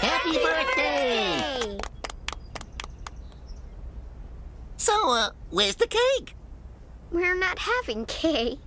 Happy birthday! So, uh, where's the cake? We're not having cake.